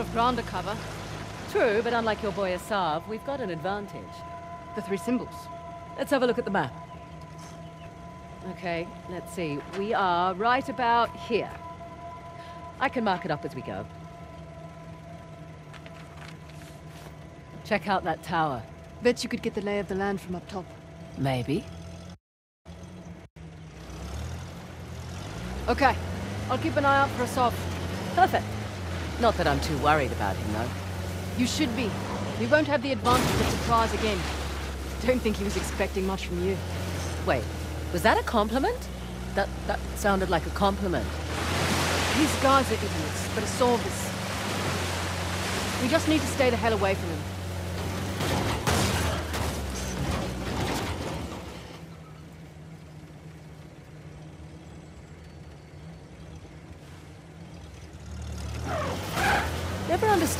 lot of ground to cover. True, but unlike your boy Asav, we've got an advantage. The three symbols. Let's have a look at the map. Okay, let's see. We are right about here. I can mark it up as we go. Check out that tower. Bet you could get the lay of the land from up top. Maybe. Okay, I'll keep an eye out for Asav. Perfect. Not that I'm too worried about him, though. You should be. We won't have the advantage of surprise again. Don't think he was expecting much from you. Wait, was that a compliment? That that sounded like a compliment. These guys are idiots, but Asav is... We just need to stay the hell away from him.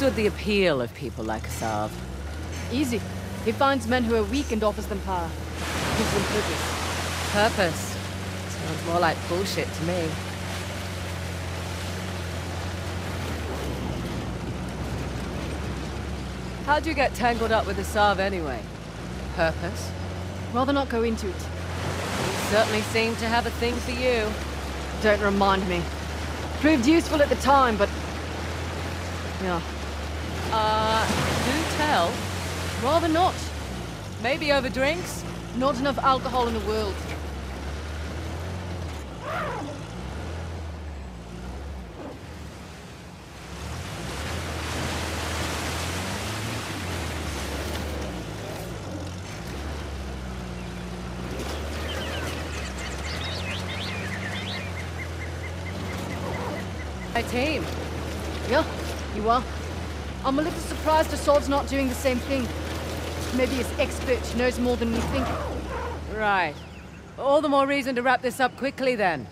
Understood the appeal of people like Asav. Easy. He finds men who are weak and offers them power. Gives them purpose. Purpose. Sounds more like bullshit to me. How'd you get tangled up with Asav anyway? Purpose? Rather not go into it. He certainly seemed to have a thing for you. Don't remind me. Proved useful at the time, but... Yeah. Uh, do tell. Rather not. Maybe over drinks? Not enough alcohol in the world. My team. Yeah, you are. I'm a little surprised Asav's not doing the same thing. Maybe his expert knows more than we think. Right. All the more reason to wrap this up quickly then.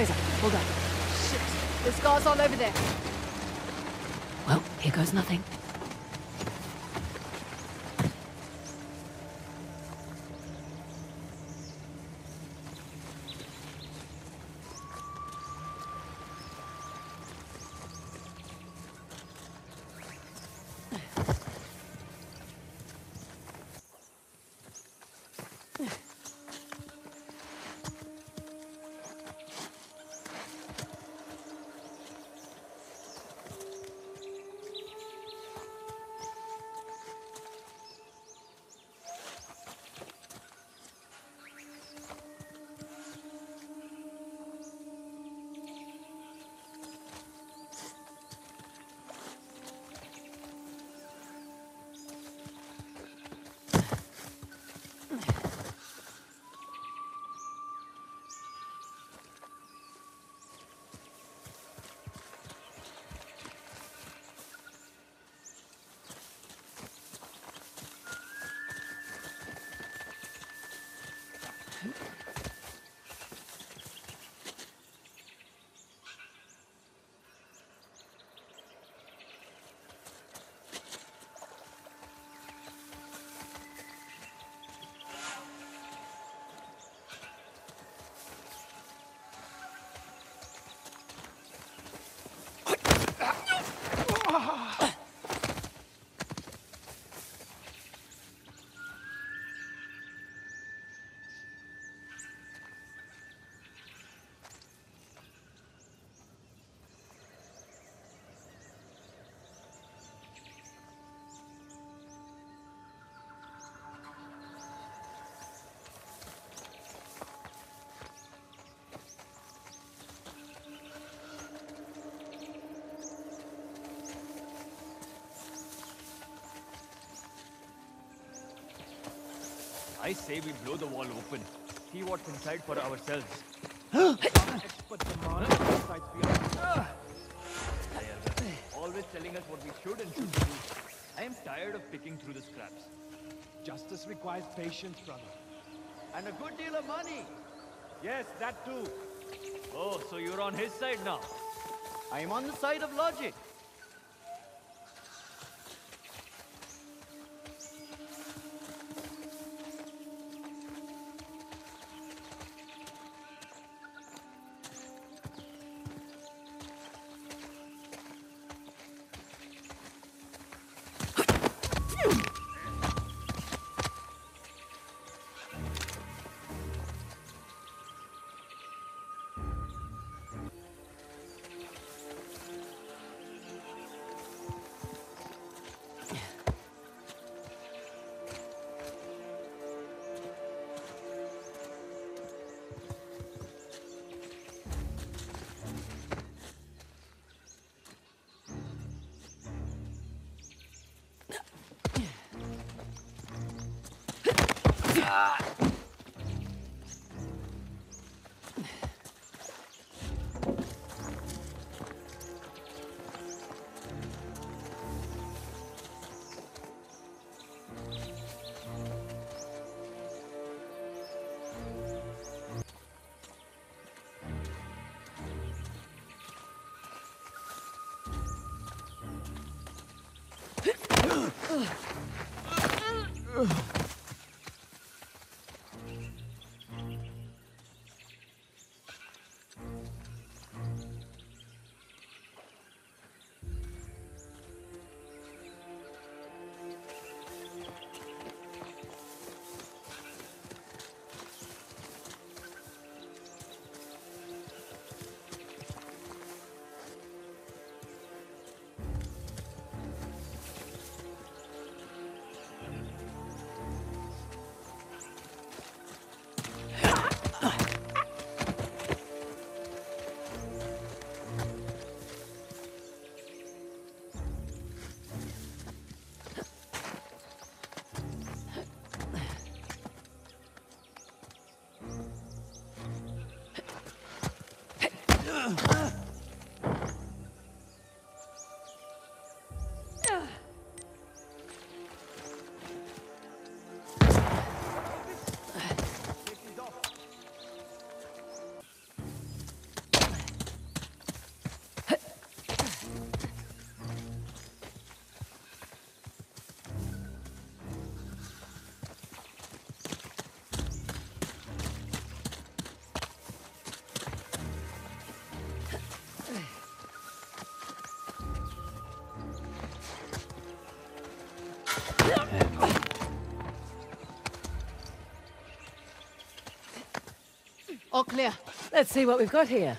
Frazer, hold on. Shit. There's guards all over there. Well, here goes nothing. I say we blow the wall open. see what's inside for ourselves. Expert command sights beyond. Are always telling us what we should and shouldn't do. I am tired of picking through the scraps. Justice requires patience, brother. And a good deal of money. Yes, that too. Oh, so you're on his side now. I am on the side of logic. Phew! Ugh. All clear. Let's see what we've got here.